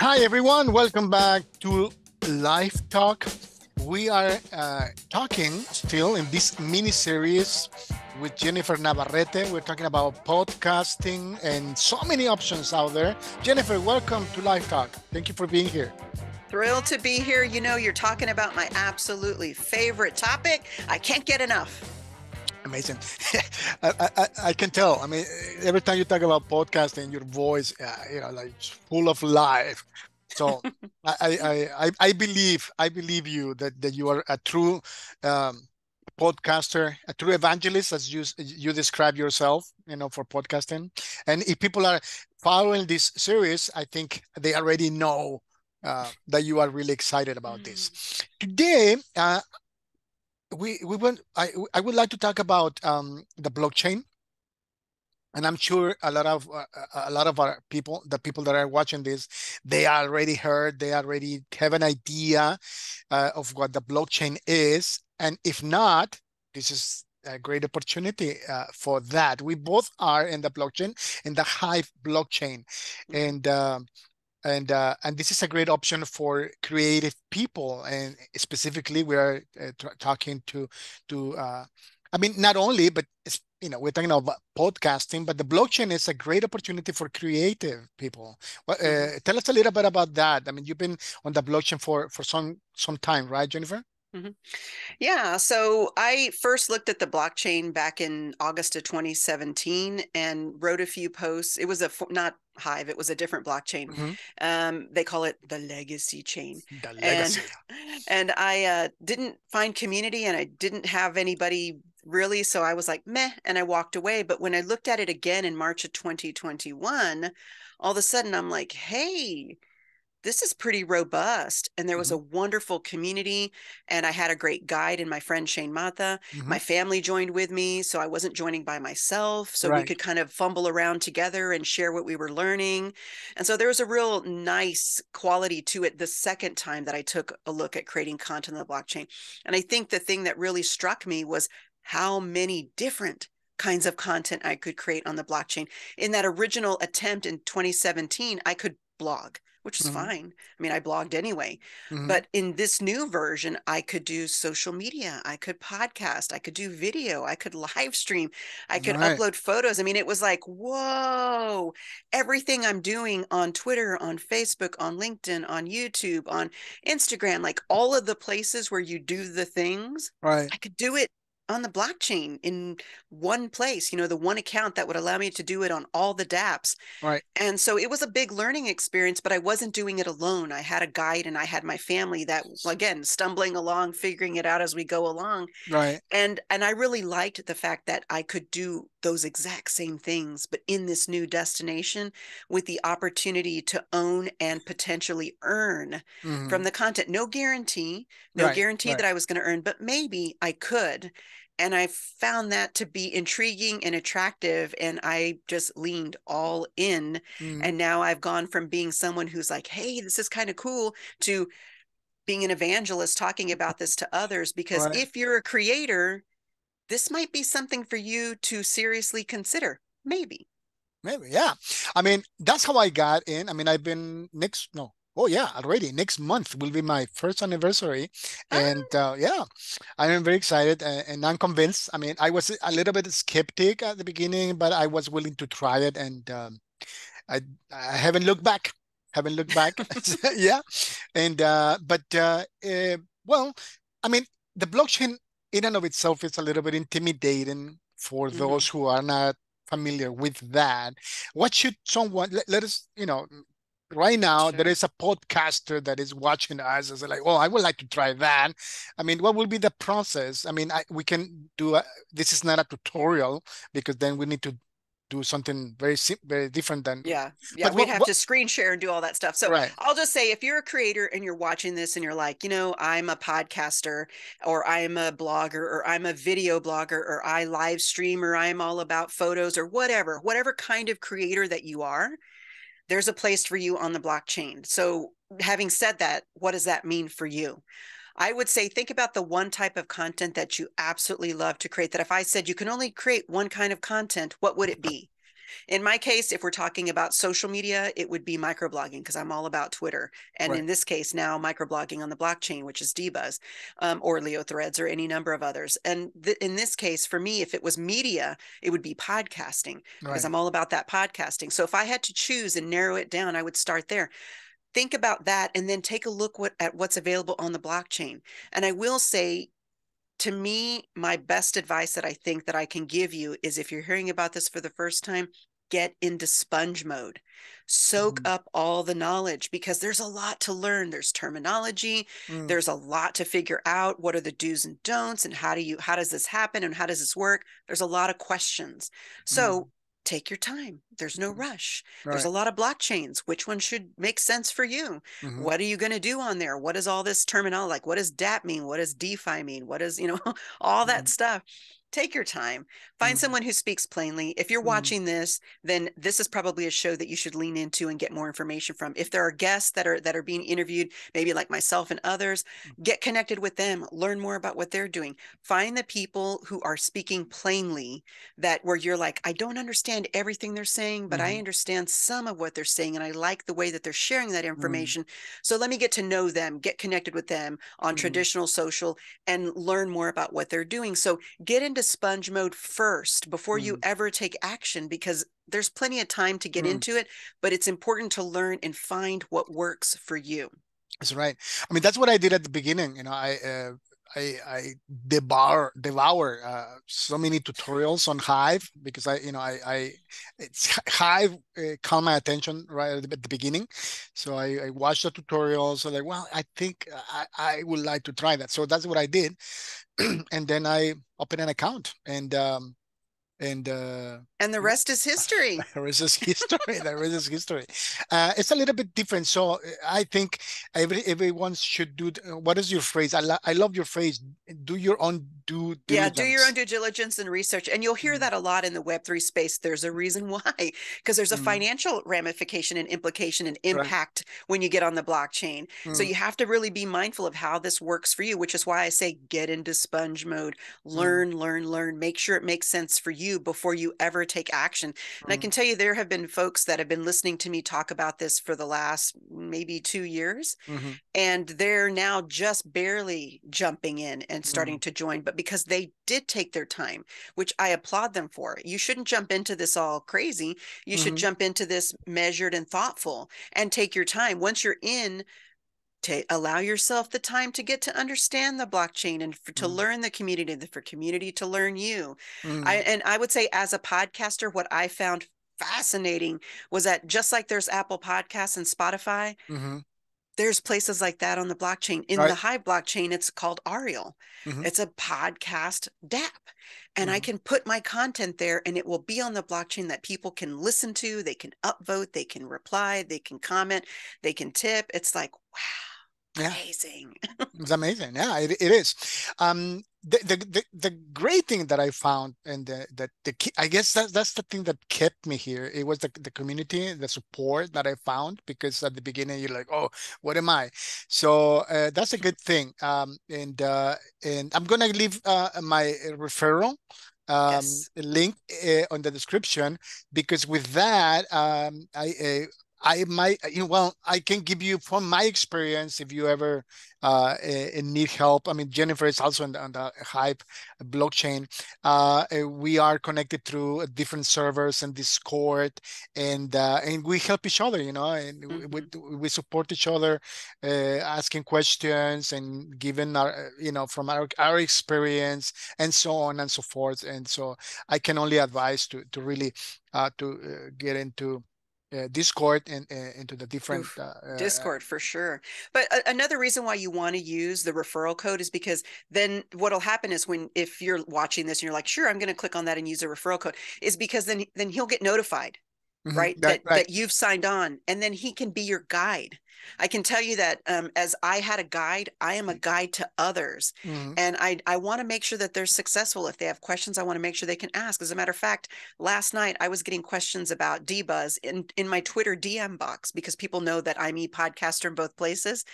Hi, everyone. Welcome back to Live Talk. We are uh, talking still in this mini series with Jennifer Navarrete. We're talking about podcasting and so many options out there. Jennifer, welcome to Live Talk. Thank you for being here. Thrilled to be here. You know, you're talking about my absolutely favorite topic. I can't get enough. Amazing. I, I, I, can tell. I mean, every time you talk about podcasting, your voice, uh, you know, like full of life. So I, I, I, I believe, I believe you that, that you are a true um, podcaster, a true evangelist, as you you describe yourself, you know, for podcasting. And if people are following this series, I think they already know uh, that you are really excited about mm. this. Today, uh, we we want I I would like to talk about um, the blockchain, and I'm sure a lot of uh, a lot of our people, the people that are watching this, they already heard, they already have an idea uh, of what the blockchain is, and if not, this is a great opportunity uh, for that. We both are in the blockchain, in the Hive blockchain, mm-hmm. and um, and uh, and this is a great option for creative people and specifically we are uh, talking to to uh, i mean not only but you know we're talking about podcasting but the blockchain is a great opportunity for creative people. Well, uh, mm-hmm. tell us a little bit about that. I mean you've been on the blockchain for for some some time right jennifer Mm-hmm. Yeah. So I first looked at the blockchain back in August of 2017 and wrote a few posts. It was a not Hive, it was a different blockchain. Mm-hmm. Um, they call it the legacy chain. The legacy. And, and I uh, didn't find community and I didn't have anybody really. So I was like, meh, and I walked away. But when I looked at it again in March of 2021, all of a sudden I'm like, hey, this is pretty robust. And there was mm-hmm. a wonderful community. And I had a great guide and my friend Shane Mata. Mm-hmm. My family joined with me. So I wasn't joining by myself. So right. we could kind of fumble around together and share what we were learning. And so there was a real nice quality to it the second time that I took a look at creating content on the blockchain. And I think the thing that really struck me was how many different kinds of content I could create on the blockchain. In that original attempt in 2017, I could blog which is mm-hmm. fine. I mean, I blogged anyway. Mm-hmm. But in this new version, I could do social media, I could podcast, I could do video, I could live stream, I could right. upload photos. I mean, it was like, whoa, everything I'm doing on Twitter, on Facebook, on LinkedIn, on YouTube, on Instagram, like all of the places where you do the things, right. I could do it on the blockchain in one place, you know, the one account that would allow me to do it on all the dApps. Right. And so it was a big learning experience, but I wasn't doing it alone. I had a guide and I had my family that again, stumbling along, figuring it out as we go along. Right. And and I really liked the fact that I could do those exact same things, but in this new destination with the opportunity to own and potentially earn mm-hmm. from the content. No guarantee, no right. guarantee right. that I was going to earn, but maybe I could and I found that to be intriguing and attractive. And I just leaned all in. Mm. And now I've gone from being someone who's like, hey, this is kind of cool to being an evangelist talking about this to others. Because right. if you're a creator, this might be something for you to seriously consider. Maybe. Maybe, yeah. I mean, that's how I got in. I mean, I've been next, no, Oh yeah, already next month will be my first anniversary, and ah. uh, yeah, I am very excited and, and, I'm convinced. I mean, I was a little bit skeptic at the beginning, but I was willing to try it, and um, I I haven't looked back. Haven't looked back. yeah, and uh, but uh, uh, well, I mean, the blockchain in and of itself is a little bit intimidating for mm-hmm. those who are not familiar with that. What should someone let, let us, you know, right now sure. there is a podcaster that is watching us as like oh i would like to try that i mean what will be the process i mean I, we can do a, this is not a tutorial because then we need to do something very very different than yeah yeah we'd what, have what, to screen share and do all that stuff so right. i'll just say if you're a creator and you're watching this and you're like you know i'm a podcaster or i'm a blogger or i'm a video blogger or i live stream or i'm all about photos or whatever whatever kind of creator that you are there's a place for you on the blockchain. So, having said that, what does that mean for you? I would say think about the one type of content that you absolutely love to create. That if I said you can only create one kind of content, what would it be? In my case, if we're talking about social media, it would be microblogging because I'm all about Twitter. And Right. in this case, now microblogging on the blockchain, which is Dbuzz um, or Leo Threads or any number of others. And th- in this case, for me, if it was media, it would be podcasting because Right. I'm all about that podcasting. So if I had to choose and narrow it down, I would start there. Think about that and then take a look what, at what's available on the blockchain. And I will say, to me, my best advice that I think that I can give you is if you're hearing about this for the first time, get into sponge mode. Soak Mhm. up all the knowledge because there's a lot to learn. There's terminology, Mm, there's a lot to figure out. What are the do's and don'ts and how do you how does this happen and how does this work? There's a lot of questions. So take your time. There's no Mhm. rush. right. There's a lot of blockchains. Which one should make sense for you? Mhm. What are you going to do on there? What is all this terminology? Like, what does DApp mean? What does DeFi mean? What is, you know, all that Mhm. stuff? Take your time. Find Mhm. someone who speaks plainly. If you're Mhm. watching this, then this is probably a show that you should lean into and get more information from. If there are guests that are that are being interviewed, maybe like myself and others, get connected with them, learn more about what they're doing. Find the people who are speaking plainly that where you're like, I don't understand everything they're saying, but I Mhm. understand some of what they're saying and I like the way that they're sharing that Mm. information. So let me get to know them, get connected with them on Mhm. traditional social and learn more about what they're doing. So get into sponge mode first before you Mm. ever take action because there's plenty of time to get Mm. into it, but it's important to learn and find what works for you. That's right. I mean, that's what I did at the beginning. You know, I uh, I I devour devour uh, so many tutorials on Hive because I you know I I it's Hive uh, caught my attention right at the, at the beginning, so I, I watched the tutorials. So like, well, I think I I would like to try that. So that's what I did, and then I opened an account and um and uh And the rest is history. there is history. There is this history. Uh, it's a little bit different. So uh, I think every everyone should do. What is your phrase? I, lo- I love your phrase. Do your own due diligence. Yeah, do your own due diligence and research. And you'll hear Mm. that a lot in the Web3 space. There's a reason why, because there's a Mm. financial ramification and implication and Right. impact when you get on the blockchain. So Mm, you have to really be mindful of how this works for you, which is why I say get into sponge mode, Mm. learn, learn, learn, make sure it makes sense for you before you ever take action. And I mm, can tell you, there have been folks that have been listening to me talk about this for the last maybe two years mhm, and they're now just barely jumping in and starting to join but because they did take their time which i applaud them for. You shouldn't jump into this all crazy. You should Mhm. jump into this measured and thoughtful and take your time. Once you're in to allow yourself the time to get to understand the blockchain and for, to Mm. learn the community and for community to learn you mm, I and I would say as a podcaster, what I found fascinating was that just like there's Apple Podcasts and Spotify, mhm, there's places like that on the blockchain. In Right. the Hive blockchain, it's called Aureal. Mhm. It's a podcast dApp And I Mhm. can put my content there and it will be on the blockchain that people can listen to, they can upvote, they can reply, they can comment, they can tip. It's like, wow, Yeah. amazing. It's amazing. Yeah, it, it is. Um, the, the the the great thing that I found and the, that the key, I guess that's that's the thing that kept me here. It was the the community, the support that I found because at the beginning you're like, oh, what am I? So uh, that's a good thing. Um, and uh, and I'm gonna leave uh, my referral um Yes. link uh, on the description because with that um I uh, I might, you know, well, I can give you from my experience if you ever uh, uh, need help. I mean, Jennifer is also on the, on the Hive blockchain. Uh, uh, we are connected through different servers and Discord, and uh, and we help each other, you know, and we, we, we support each other, uh, asking questions and giving our, uh, you know, from our our experience and so on and so forth. And so I can only advise to to really uh, to uh, get into uh, Discord and uh, into the different uh, uh, Discord for sure. But another reason why you want to use the referral code is because then what'll happen is when if you're watching this and you're like, sure, I'm going to click on that and use a referral code, is because then then he'll get notified, mhm, right? that- That that you've signed on, and then he can be your guide. I can tell you that um, as I had a guide, I am a guide to others. Mm-hmm. And I, I want to make sure that they're successful. If they have questions, I want to make sure they can ask. As a matter of fact, last night I was getting questions about D-Buzz in, in my Twitter DM box because people know that I'm e podcaster in both places.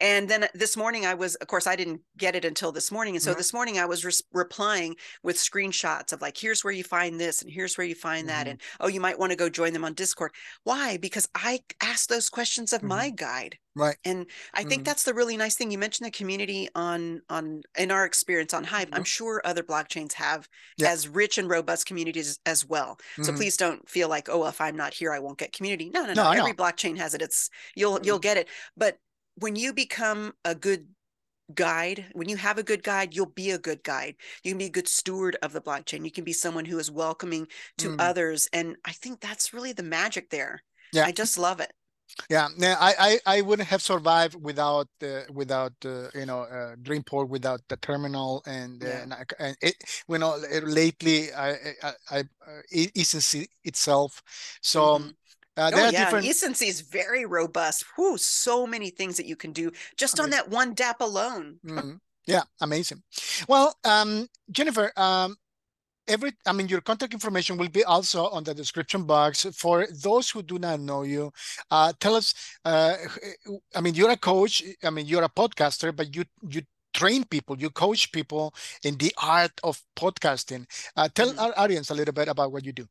And then this morning I was, of course, I didn't get it until this morning. And so mm-hmm. this morning I was re- replying with screenshots of like, here's where you find this and here's where you find that. Mm-hmm. And oh, you might want to go join them on Discord. Why? Because I asked those questions of my guide. Right. And I think mm-hmm. that's the really nice thing. You mentioned the community on on in our experience on Hive. I'm mm-hmm. sure other blockchains have as rich and robust communities as well. So mm-hmm. please don't feel like, oh, if I'm not here, I won't get community. No, no, no. no Every blockchain has it. It's you'll you'll get it. But when you become a good guide when you have a good guide you'll be a good guide you can be a good steward of the blockchain you can be someone who is welcoming to mm. others and i think that's really the magic there yeah i just love it yeah I, I i wouldn't have survived without uh, without uh, you know uh, dreamport without the terminal and yeah. and, and it you know lately i i, I uh, it, itself so mm-hmm. Uh, oh, yeah. different... Ecency is very robust. Whoo, so many things that you can do just amazing. on that one DApp alone. Mm-hmm. Yeah, amazing. Well, um, Jennifer, um, every I mean, your contact information will be also on the description box for those who do not know you. Uh, tell us. Uh, I mean, you're a coach. I mean, you're a podcaster, but you you train people, you coach people in the art of podcasting. Uh, tell mm-hmm. our audience a little bit about what you do.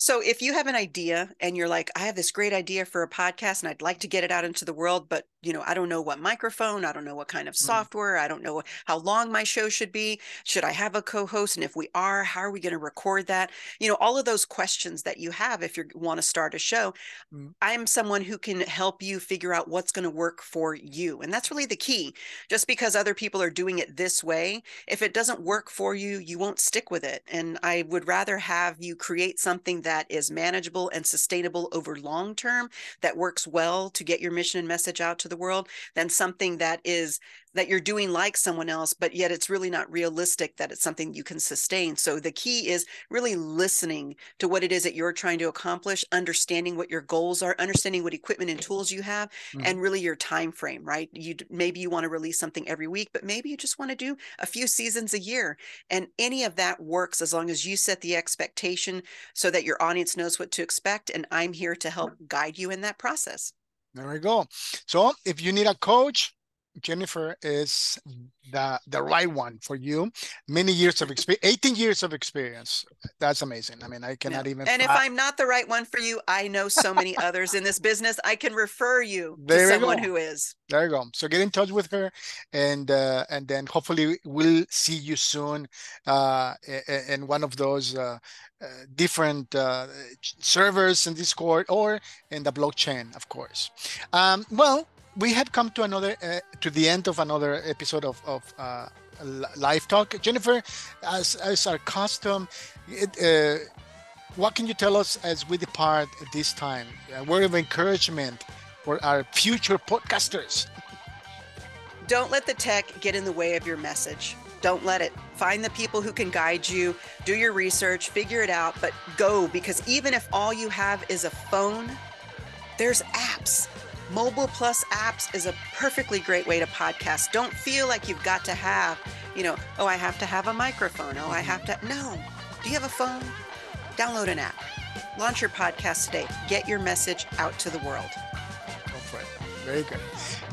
So if you have an idea and you're like, I have this great idea for a podcast and I'd like to get it out into the world, but you know, I don't know what microphone, I don't know what kind of mm. software, I don't know how long my show should be. Should I have a co-host? And if we are, how are we going to record that? You know, all of those questions that you have if you want to start a show. Mm. I'm someone who can help you figure out what's going to work for you. And that's really the key. Just because other people are doing it this way, if it doesn't work for you, you won't stick with it. And I would rather have you create something that is manageable and sustainable over long term that works well to get your mission and message out to the world than something that is that you're doing like someone else, but yet it's really not realistic that it's something you can sustain. So the key is really listening to what it is that you're trying to accomplish, understanding what your goals are, understanding what equipment and tools you have, mm-hmm. and really your time frame, right? You maybe you want to release something every week, but maybe you just want to do a few seasons a year. And any of that works as long as you set the expectation so that your audience knows what to expect. And I'm here to help guide you in that process. There we go. So if you need a coach, Jennifer is the the right one for you. Many years of experience, 18 years of experience. That's amazing. I mean, I cannot yeah. even. And if I'm not the right one for you, I know so many others in this business. I can refer you there to someone go. who is. There you go. So get in touch with her, and uh, and then hopefully we'll see you soon uh, in one of those. Uh, uh, different uh, servers in Discord or in the blockchain, of course. Um, well, we have come to another uh, to the end of another episode of, of uh, live talk. Jennifer as, as our custom it, uh, what can you tell us as we depart this time? A word of encouragement for our future podcasters. Don't let the tech get in the way of your message. Don't let it. Find the people who can guide you. Do your research. Figure it out. But go because even if all you have is a phone there's apps Mobile Plus apps is a perfectly great way to podcast. Don't feel like you've got to have, you know, oh, I have to have a microphone. Oh, I have to. No. Do you have a phone? Download an app. Launch your podcast today. Get your message out to the world. Go for it. Very good.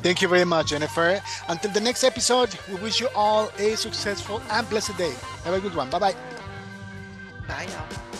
Thank you very much, Jennifer. Until the next episode, we wish you all a successful and blessed day. Have a good one. Bye bye. Bye now.